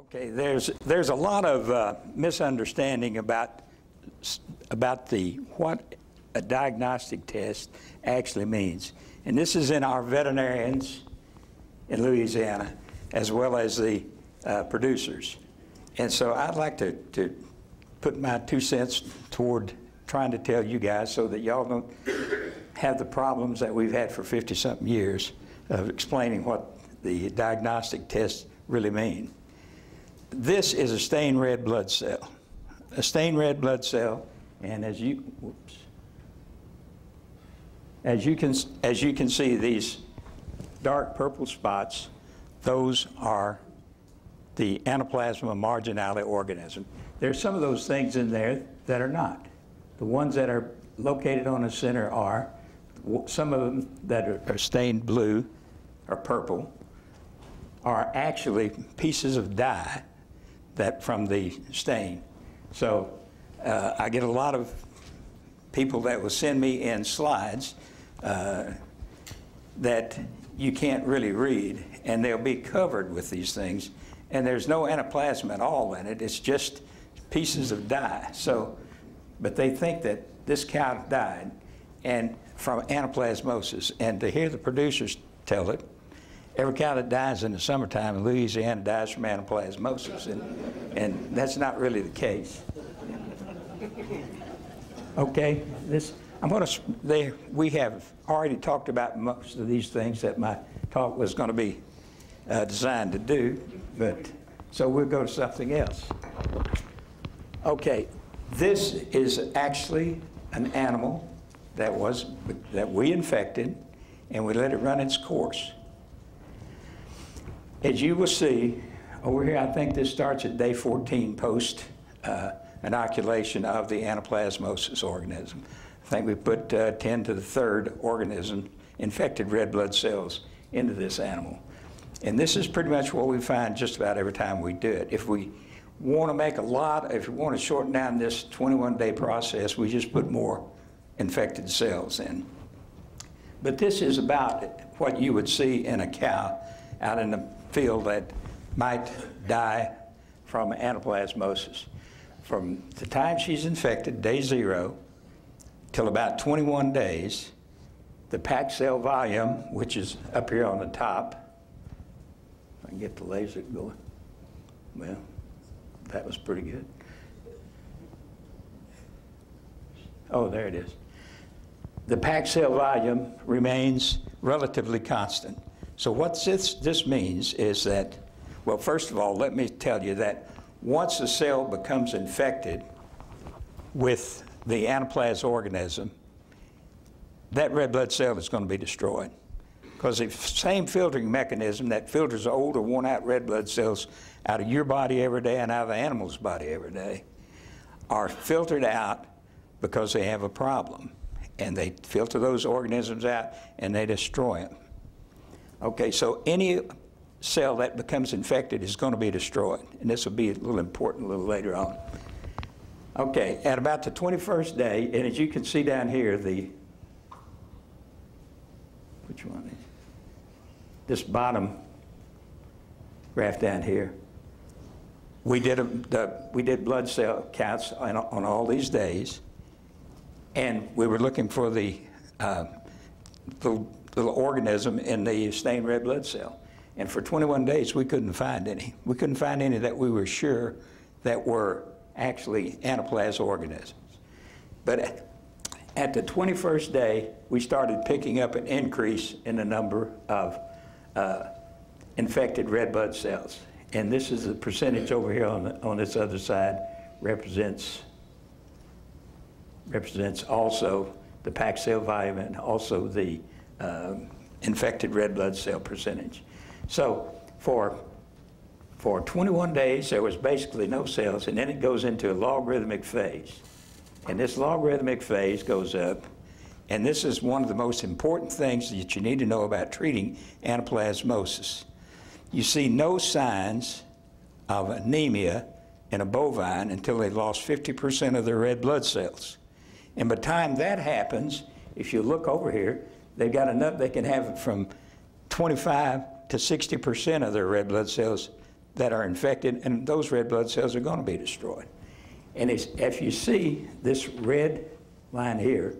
Okay, there's, there's a lot of uh, misunderstanding about, about the, what a diagnostic test actually means. And this is in our veterinarians in Louisiana, as well as the uh, producers. And so I'd like to, to put my two cents toward trying to tell you guys so that y'all don't have the problems that we've had for 50-something years of explaining what the diagnostic tests really mean. This is a stained red blood cell. A stained red blood cell, and as you, whoops. As you can, as you can see, these dark purple spots, those are the Anaplasma marginale organism. There's some of those things in there that are not. The ones that are located on the center are, some of them that are are stained blue or purple are actually pieces of dye that from the stain. So uh, I get a lot of people that will send me in slides uh, that you can't really read, and they'll be covered with these things, and there's no anaplasm at all in it. It's just pieces of dye. So, but they think that this cow died, and from anaplasmosis. And to hear the producers tell it, every cow that dies in the summertime in Louisiana dies from anaplasmosis, and, and that's not really the case. Okay, this, I'm going to, they, we have already talked about most of these things that my talk was going to be uh, designed to do, but, so we'll go to something else. Okay, this is actually an animal that was, that we infected, and we let it run its course. As you will see, over here, I think this starts at day 14 post uh, inoculation of the anaplasmosis organism. I think we put uh, 10 to the third organism, infected red blood cells, into this animal. And this is pretty much what we find just about every time we do it. If we want to make a lot, if we want to shorten down this 21-day process, we just put more infected cells in. But this is about what you would see in a cow out in the field that might die from anaplasmosis. From the time she's infected, day zero, till about 21 days, the cell volume, which is up here on the top, if I can get the laser going. Well, that was pretty good. Oh, there it is the cell volume remains relatively constant. So what this, this means is that, well, first of all, let me tell you that once the cell becomes infected with the anaplasm organism, that red blood cell is going to be destroyed. Because the same filtering mechanism that filters old or worn out red blood cells out of your body every day and out of the animal's body every day are filtered out because they have a problem and they filter those organisms out and they destroy them. Okay, so any cell that becomes infected is going to be destroyed, and this will be a little important a little later on. Okay, at about the 21st day, and as you can see down here, the, which one is, this bottom graph down here, we did, a, the, we did blood cell counts on, on all these days, and we were looking for the uh, little, little organism in the stained red blood cell. And for 21 days, we couldn't find any. We couldn't find any that we were sure that were actually anaplasm organisms. But at, the 21st day, we started picking up an increase in the number of uh, infected red blood cells. And this is the percentage over here on, the, on this other side represents represents also the packed cell volume and also the um, infected red blood cell percentage. So for, for 21 days, there was basically no cells, and then it goes into a logarithmic phase. And this logarithmic phase goes up, and this is one of the most important things that you need to know about treating anaplasmosis. You see no signs of anemia in a bovine until they've lost 50% of their red blood cells. And by the time that happens, if you look over here, they've got enough, they can have from 25 to 60% of their red blood cells that are infected, and those red blood cells are going to be destroyed. And if you see this red line here,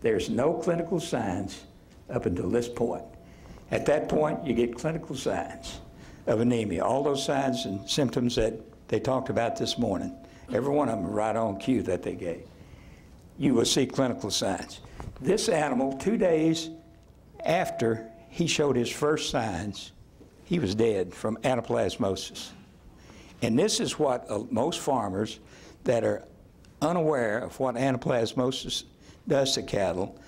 there's no clinical signs up until this point. At that point, you get clinical signs of anemia, all those signs and symptoms that they talked about this morning. Every one of them right on cue that they gave. You will see clinical signs. This animal, two days after he showed his first signs, he was dead from anaplasmosis. And this is what uh, most farmers that are unaware of what anaplasmosis does to cattle,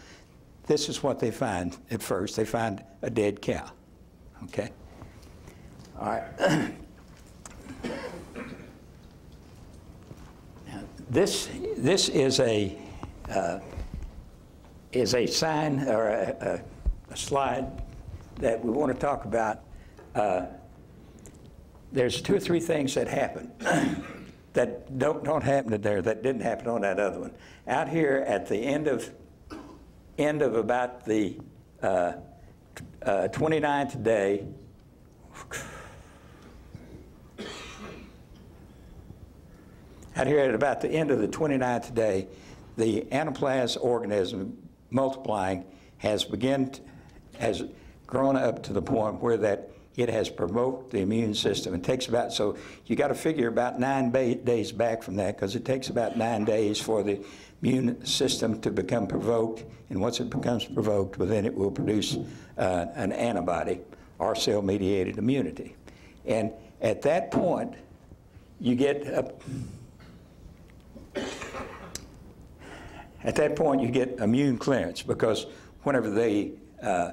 this is what they find at first. They find a dead cow. Okay? All right. now, this, this is a, uh, is a sign or a, a, a, slide that we want to talk about. Uh, there's two or three things that happen that don't, don't happen there that didn't happen on that other one. Out here at the end of end of about the uh, uh, 29th day, out here at about the end of the 29th day, the anaplasm organism multiplying has begun, has grown up to the point where that it has provoked the immune system. It takes about, so you got to figure about nine days back from that because it takes about nine days for the immune system to become provoked. And once it becomes provoked, well, then it will produce uh, an antibody or cell mediated immunity. And at that point, you get a, at that point you get immune clearance because whenever the uh,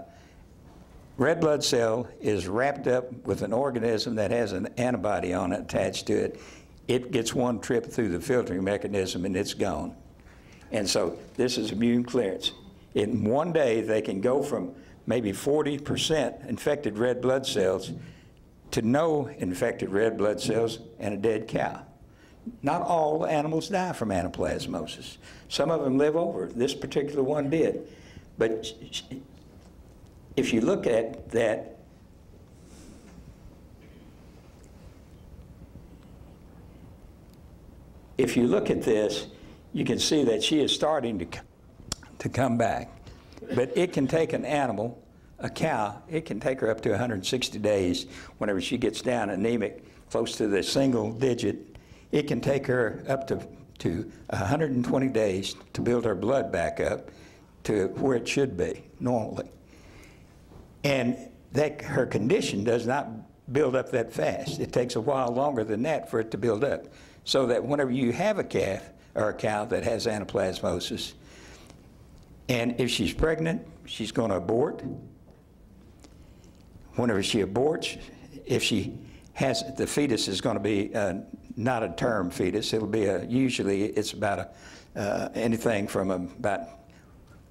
red blood cell is wrapped up with an organism that has an antibody on it attached to it. It gets one trip through the filtering mechanism and it's gone. And so this is immune clearance. In one day, they can go from maybe 40% infected red blood cells to no infected red blood cells and a dead cow. Not all animals die from anaplasmosis. Some of them live over. This particular one did. But if you look at that, if you look at this, you can see that she is starting to, to come back. But it can take an animal, a cow, it can take her up to 160 days whenever she gets down anemic, close to the single digit. It can take her up to, to 120 days to build her blood back up to where it should be normally. And that her condition does not build up that fast. It takes a while longer than that for it to build up. So that whenever you have a calf or a cow that has anaplasmosis, and if she's pregnant, she's going to abort. Whenever she aborts, if she has the fetus is going to be uh, not a term fetus. It'll be a usually it's about a uh, anything from about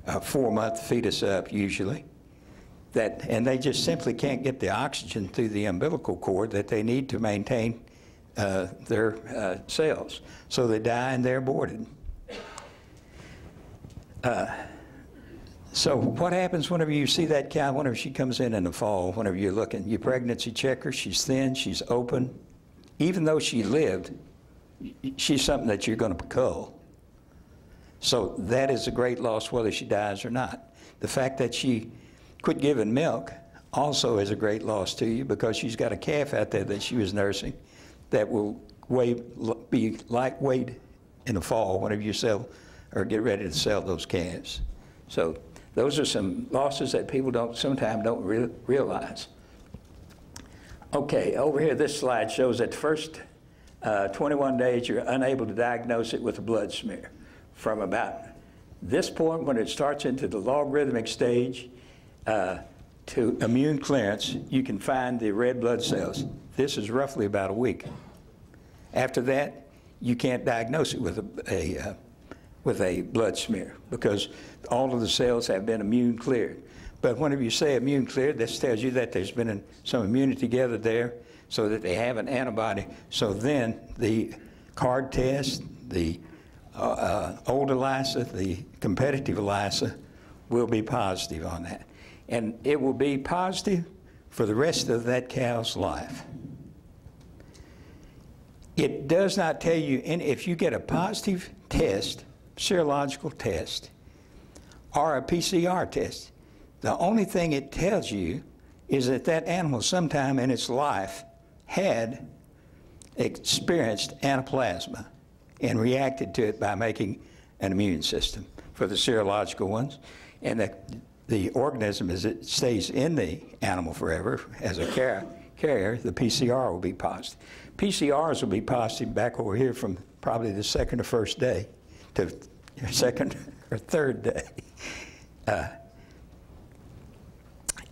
a four month fetus up usually that, and they just simply can't get the oxygen through the umbilical cord that they need to maintain uh, their uh, cells. So they die and they're aborted. Uh, so what happens whenever you see that cow, whenever she comes in in the fall, whenever you're looking, you pregnancy check her, she's thin, she's open. Even though she lived, she's something that you're going to cull. So that is a great loss whether she dies or not. The fact that she quit giving milk also is a great loss to you because she's got a calf out there that she was nursing that will weigh, be lightweight in the fall whenever you sell or get ready to sell those calves. So those are some losses that people don't sometimes don't re realize. Okay, over here this slide shows that the first uh, 21 days you're unable to diagnose it with a blood smear. From about this point when it starts into the logarithmic stage, uh, to immune clearance, you can find the red blood cells. This is roughly about a week. After that, you can't diagnose it with a, a uh, with a blood smear because all of the cells have been immune cleared. But whenever you say immune cleared, this tells you that there's been some immunity gathered there so that they have an antibody. So then the card test, the uh, uh, old ELISA, the competitive ELISA, will be positive on that and it will be positive for the rest of that cow's life. It does not tell you, and if you get a positive test, serological test, or a PCR test, the only thing it tells you is that that animal sometime in its life had experienced anaplasma and reacted to it by making an immune system for the serological ones. And the, the organism, as it stays in the animal forever as a car- carrier, the PCR will be positive. PCRs will be positive back over here from probably the second or first day to second or third day. Uh,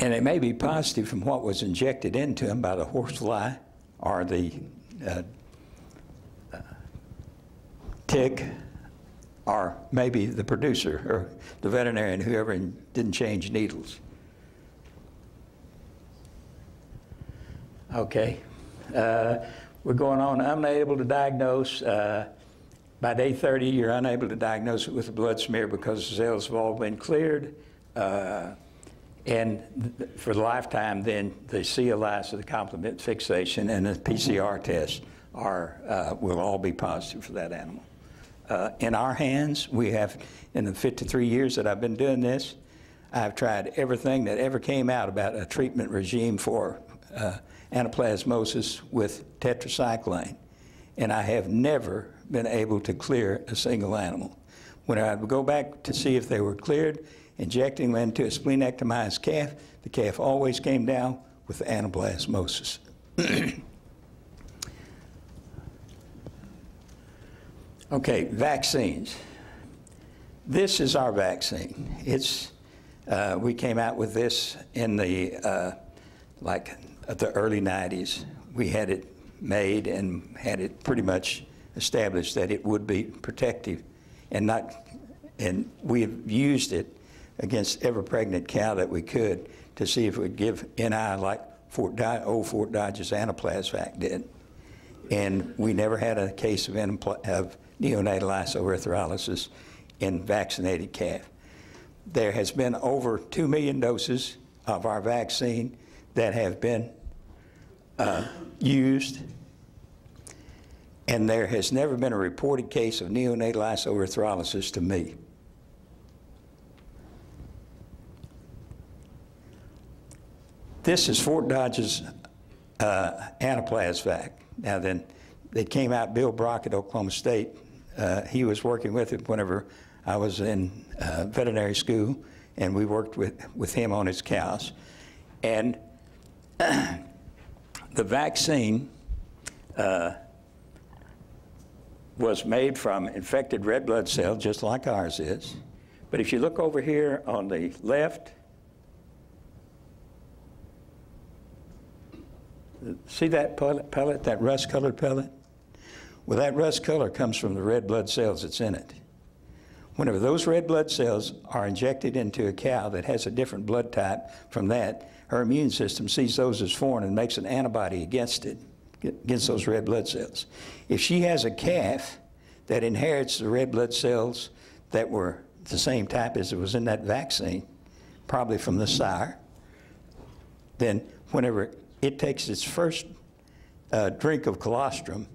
and it may be positive from what was injected into them by the horsefly or the uh, uh, tick or maybe the producer or the veterinarian, whoever didn't change needles. Okay. Uh, we're going on unable to diagnose. Uh, by day 30, you're unable to diagnose it with a blood smear because the cells have all been cleared. Uh, and for the lifetime, then the CLI, so the complement fixation, and the PCR test are, uh, will all be positive for that animal. Uh, in our hands, we have, in the 53 years that I've been doing this, I've tried everything that ever came out about a treatment regime for uh, anaplasmosis with tetracycline, and I have never been able to clear a single animal. When I would go back to see if they were cleared, injecting them into a splenectomized calf, the calf always came down with anaplasmosis. okay, vaccines. This is our vaccine. It's uh, we came out with this in the uh, like the early 90s. We had it made and had it pretty much established that it would be protective and not and we have used it against every pregnant cow that we could to see if it would give NI like Fort Di- old Fort Dodge's Anaplasvac did. And we never had a case of, of neonatal isoerythrolysis in vaccinated calf. There has been over 2 million doses of our vaccine that have been uh, used, and there has never been a reported case of neonatal isoerythrolysis to me. This is Fort Dodge's uh, Anaplasvac. Now then, it came out, Bill Brock at Oklahoma State, uh, he was working with it whenever I was in uh, veterinary school, and we worked with, with him on his cows. And the vaccine uh, was made from infected red blood cells, just like ours is. But if you look over here on the left, See that pellet, that rust colored pellet? Well, that rust color comes from the red blood cells that's in it. Whenever those red blood cells are injected into a cow that has a different blood type from that, her immune system sees those as foreign and makes an antibody against it, against those red blood cells. If she has a calf that inherits the red blood cells that were the same type as it was in that vaccine, probably from the sire, then whenever it takes its first uh, drink of colostrum,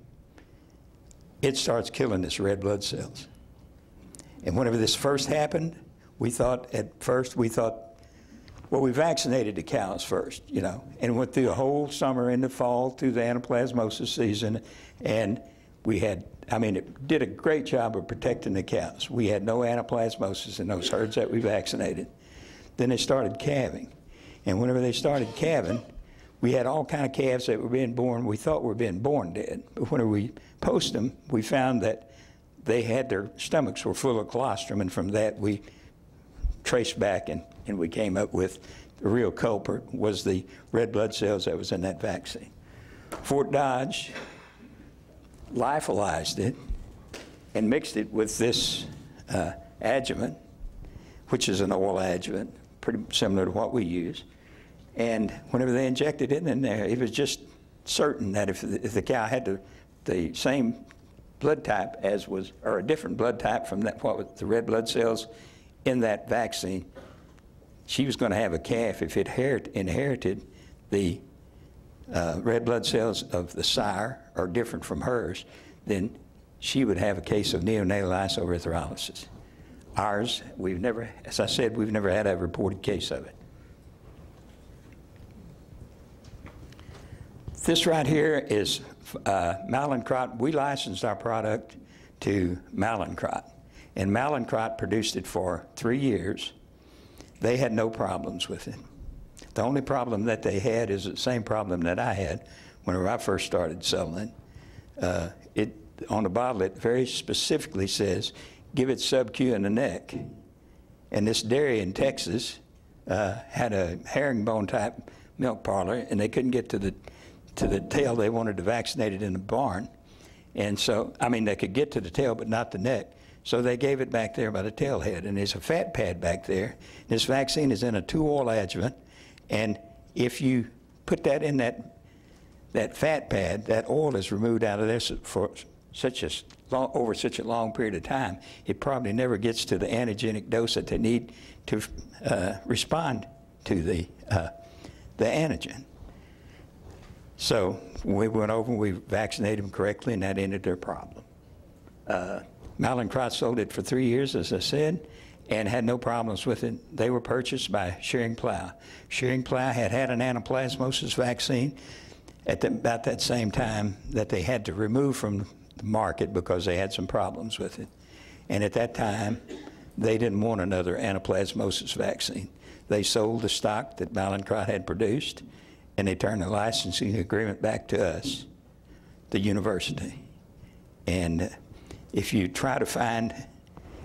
it starts killing its red blood cells. And whenever this first happened, we thought, at first, we thought, well, we vaccinated the cows first, you know, and went through the whole summer and the fall through the anaplasmosis season. And we had, I mean, it did a great job of protecting the cows. We had no anaplasmosis in those herds that we vaccinated. Then they started calving. And whenever they started calving, we had all kind of calves that were being born. We thought were being born dead, but when we post them, we found that they had their stomachs were full of colostrum, and from that we traced back and, and we came up with the real culprit was the red blood cells that was in that vaccine. Fort Dodge lyophilized it and mixed it with this uh, adjuvant, which is an oil adjuvant, pretty similar to what we use. And whenever they injected it in there, it was just certain that if the, if the cow had the, the same blood type as was, or a different blood type from that, what was the red blood cells in that vaccine, she was going to have a calf if it inherited the uh, red blood cells of the sire are different from hers, then she would have a case of neonatal isoerythrolysis. Ours, we've never, as I said, we've never had a reported case of it. This right here is uh, Mallinckrodt. We licensed our product to Mallinckrodt, and Mallinckrodt produced it for three years. They had no problems with it. The only problem that they had is the same problem that I had whenever I first started selling it. Uh, it on the bottle, it very specifically says, give it sub-Q in the neck. And this dairy in Texas uh, had a herringbone type milk parlor, and they couldn't get to the to the tail. They wanted to vaccinate it in the barn, and so I mean they could get to the tail, but not the neck. So they gave it back there by the tail head, and there's a fat pad back there. This vaccine is in a two-oil adjuvant, and if you put that in that that fat pad, that oil is removed out of there for such a long, over such a long period of time, it probably never gets to the antigenic dose that they need to uh, respond to the uh, the antigen. So we went over and we vaccinated them correctly, and that ended their problem. Uh, Mallinckrodt sold it for three years, as I said, and had no problems with it. They were purchased by Schering-Plough. Shearing Plow had had an anaplasmosis vaccine at the, about that same time that they had to remove from the market because they had some problems with it. And at that time, they didn't want another anaplasmosis vaccine. They sold the stock that Mallinckrodt had produced, and they turned the licensing agreement back to us, the university. And if you try to find,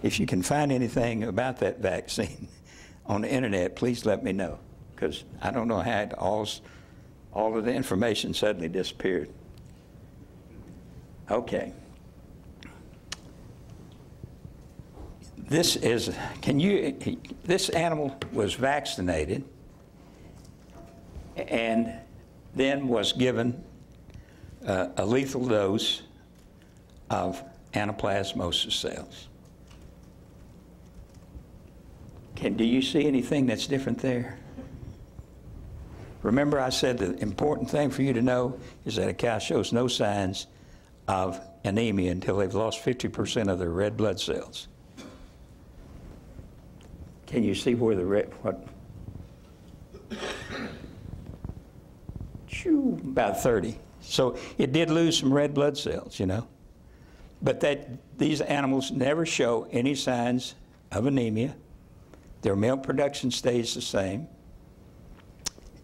if you can find anything about that vaccine on the internet, please let me know, because I don't know how it all, all of the information suddenly disappeared. Okay. This is, can you, this animal was vaccinated and then was given uh, a lethal dose of anaplasmosis cells. Can, do you see anything that's different there? Remember I said the important thing for you to know is that a cow shows no signs of anemia until they've lost 50% of their red blood cells. Can you see where the red, what? Shoo, about 30. So it did lose some red blood cells, you know. But that these animals never show any signs of anemia. Their milk production stays the same.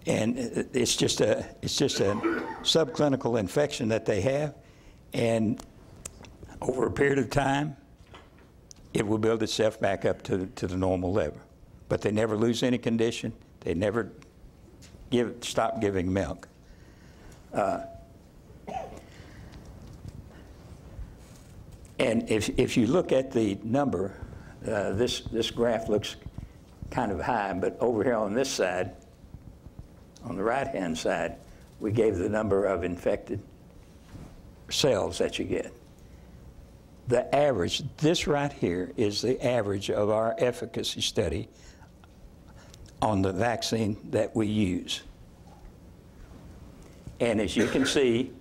And it's just a, it's just a subclinical infection that they have. And over a period of time, it will build itself back up to, to the normal level. But they never lose any condition. They never give, stop giving milk. Uh, and if, if you look at the number, uh, this, this graph looks kind of high, but over here on this side, on the right-hand side, we gave the number of infected cells that you get. The average, this right here is the average of our efficacy study on the vaccine that we use. And as you can see,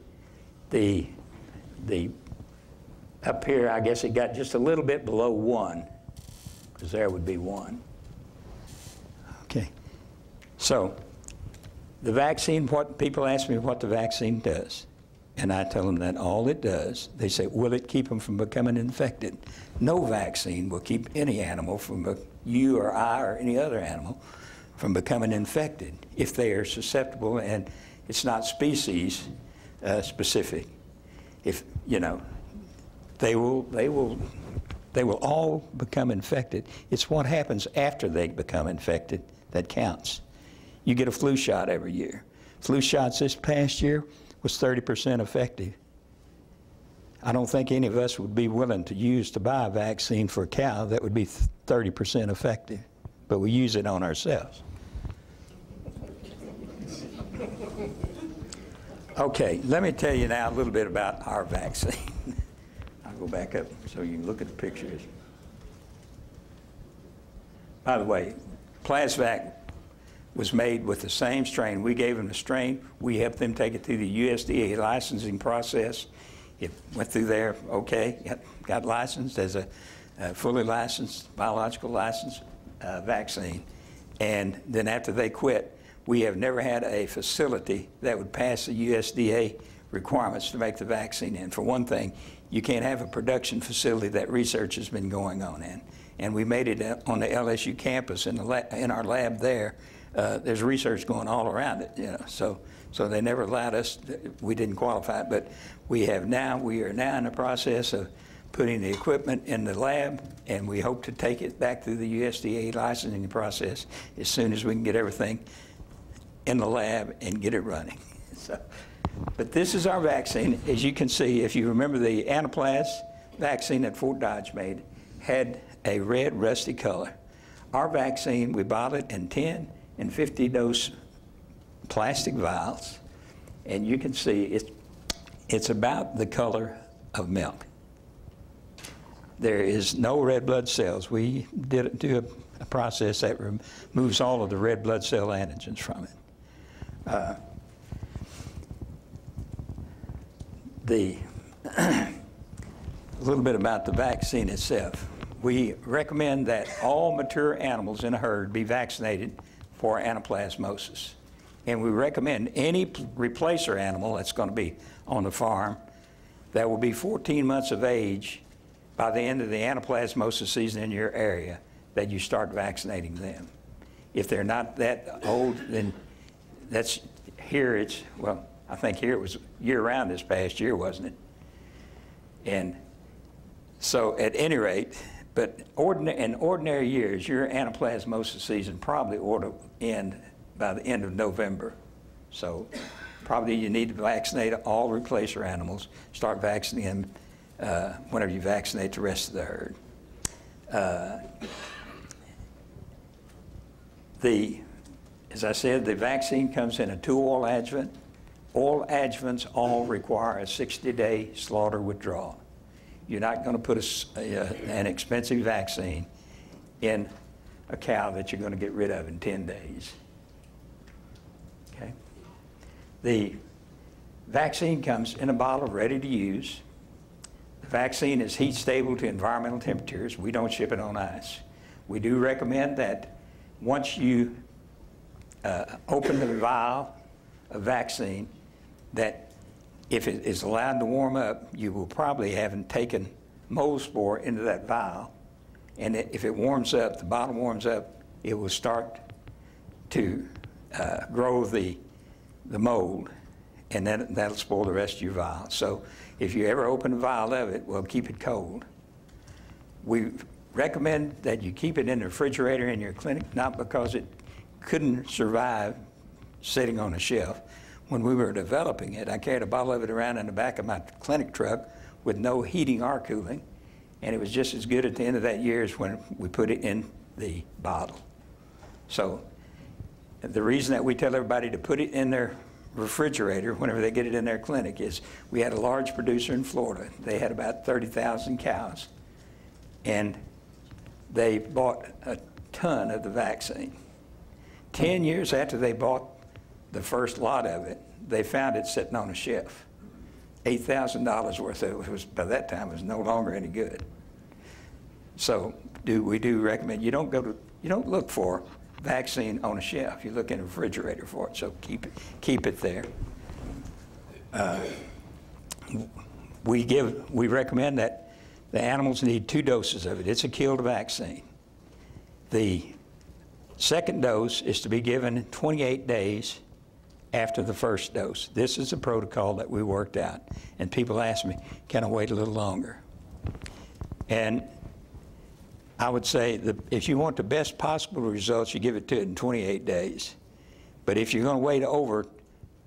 the, the, up here, I guess it got just a little bit below one, because there would be one. Okay. So, the vaccine, what people ask me what the vaccine does. And I tell them that all it does, they say, will it keep them from becoming infected? No vaccine will keep any animal from, you or I or any other animal, from becoming infected if they are susceptible and it's not species uh, specific. If, you know, they will, they will, they will all become infected. It's what happens after they become infected that counts. You get a flu shot every year. Flu shots this past year was 30% effective. I don't think any of us would be willing to use to buy a vaccine for a cow that would be 30% effective, but we use it on ourselves. Okay, let me tell you now a little bit about our vaccine. I'll go back up so you can look at the pictures. By the way, Plazvax was made with the same strain. We gave them the strain. We helped them take it through the USDA licensing process. It went through there, okay, got, got licensed as a, a fully licensed, biological licensed uh, vaccine. And then after they quit, we have never had a facility that would pass the USDA requirements to make the vaccine in. For one thing, you can't have a production facility that research has been going on in. And we made it on the LSU campus in, the in our lab there. Uh, there's research going all around it, you know. So, so they never allowed us. We didn't qualify, but we have now. We are now in the process of putting the equipment in the lab, and we hope to take it back through the USDA licensing process as soon as we can get everything in the lab and get it running. So, but this is our vaccine. As you can see, if you remember the anaplas vaccine that Fort Dodge made had a red rusty color. Our vaccine, we bottle it in 10 and 50 dose plastic vials, and you can see it's, it's about the color of milk. There is no red blood cells. We did do a, a process that removes all of the red blood cell antigens from it. Uh, the a little bit about the vaccine itself. We recommend that all mature animals in a herd be vaccinated for anaplasmosis. And we recommend any replacer animal that's going to be on the farm that will be 14 months of age by the end of the anaplasmosis season in your area that you start vaccinating them. If they're not that old, then that's here it's, well, I think here it was year round this past year, wasn't it? And so at any rate, but ordinary, in ordinary years, your anaplasmosis season probably ought to end by the end of November. So probably you need to vaccinate all replacer animals, start vaccinating them uh, whenever you vaccinate the rest of the herd. Uh, the, as I said, the vaccine comes in a two-oil adjuvant. All adjuvants all require a 60-day slaughter withdrawal. You're not going to put a, a, an expensive vaccine in a cow that you're going to get rid of in 10 days. Okay? The vaccine comes in a bottle ready to use. The vaccine is heat stable to environmental temperatures. We don't ship it on ice. We do recommend that once you uh, open the vial of vaccine, that if it is allowed to warm up, you will probably have taken mold spore into that vial. And it, if it warms up, the bottle warms up, it will start to uh, grow the, the mold, and then that'll spoil the rest of your vial. So if you ever open a vial of it, well, keep it cold. We recommend that you keep it in the refrigerator in your clinic, not because it couldn't survive sitting on a shelf, when we were developing it, I carried a bottle of it around in the back of my clinic truck with no heating or cooling, and it was just as good at the end of that year as when we put it in the bottle. So the reason that we tell everybody to put it in their refrigerator whenever they get it in their clinic is we had a large producer in Florida. They had about 30,000 cows, and they bought a ton of the vaccine. Ten years after they bought the first lot of it, they found it sitting on a shelf. $8,000 worth of it was, by that time, was no longer any good. So do, we do recommend, you don't go to, you don't look for vaccine on a shelf. You look in a refrigerator for it, so keep it, keep it there. Uh, we give, we recommend that the animals need two doses of it. It's a killed vaccine. The second dose is to be given 28 days after the first dose. This is a protocol that we worked out. And people ask me, can I wait a little longer? And I would say if you want the best possible results, you give it to it in 28 days. But if you're going to wait over,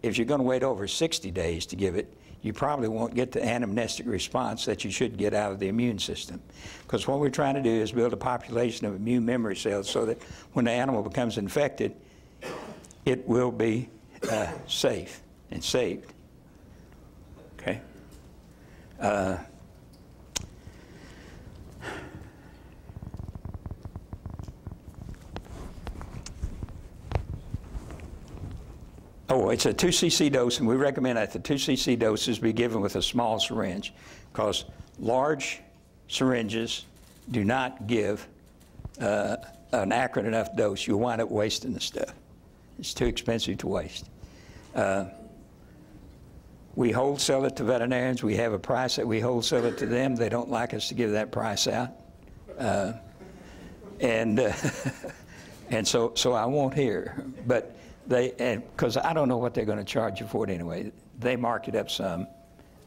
if you're going to wait over 60 days to give it, you probably won't get the anamnestic response that you should get out of the immune system. Because what we're trying to do is build a population of immune memory cells so that when the animal becomes infected, it will be uh, safe and saved. Okay? Uh, Oh, it's a 2 cc dose, and we recommend that the 2 cc doses be given with a small syringe because large syringes do not give uh, an accurate enough dose. You'll wind up wasting the stuff. It's too expensive to waste. Uh, we wholesale it to veterinarians. We have a price that we wholesale it to them. They don't like us to give that price out. Uh, and and so so I won't hear. But they and because I don't know what they're going to charge you for it anyway. They mark it up some,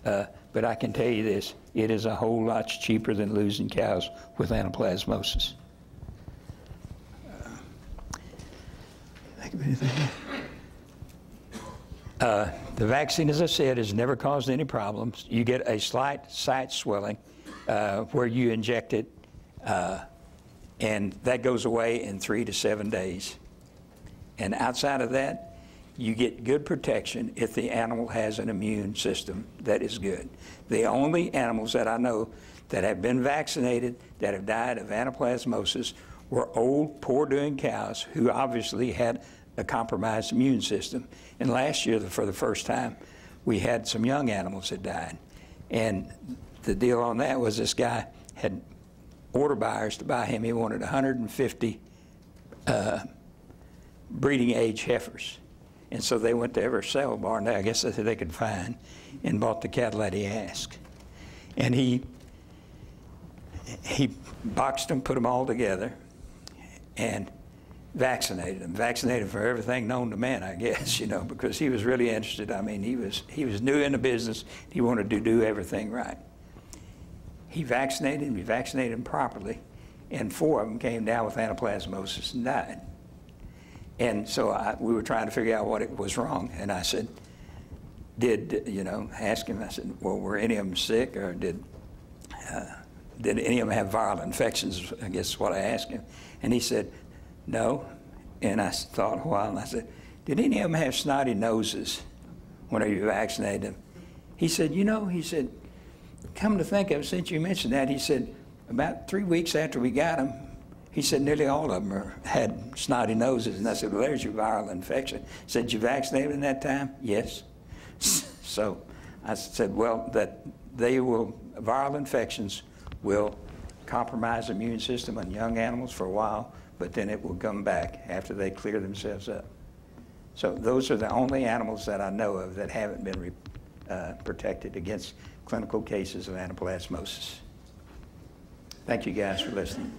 uh, but I can tell you this: it is a whole lot cheaper than losing cows with anaplasmosis. Uh, think of anything? Uh, the vaccine, as I said, has never caused any problems. You get a slight site swelling uh, where you inject it, uh, and that goes away in three to seven days. And outside of that, you get good protection if the animal has an immune system that is good. The only animals that I know that have been vaccinated that have died of anaplasmosis were old, poor doing cows who obviously had a compromised immune system. And last year, for the first time, we had some young animals that died. And the deal on that was this guy had order buyers to buy him. He wanted 150 uh, breeding age heifers. And so they went to every sale barn I guess that they could find and bought the cattle that he asked. And he he boxed them, put them all together, and vaccinated them, vaccinated for everything known to man, I guess, you know, because he was really interested. I mean, he was he was new in the business. He wanted to do everything right. He vaccinated him. He vaccinated him properly, and four of them came down with anaplasmosis and died. And so I, we were trying to figure out what it was wrong, and I said, "Did you know?" Ask him. I said, "Well, were any of them sick, or did?" Uh, did any of them have viral infections? I guess is what I asked him. And he said, no. And I thought a while, and I said, Did any of them have snotty noses whenever you vaccinated them? He said, You know, he said, come to think of it, since you mentioned that, he said, about three weeks after we got them, he said nearly all of them are, had snotty noses. And I said, Well, there's your viral infection. He said, You vaccinated in that time? Yes. so I said, Well, that they will, viral infections will compromise the immune system in young animals for a while but then it will come back after they clear themselves up. So those are the only animals that I know of that haven't been uh, protected against clinical cases of anaplasmosis. Thank you guys for listening.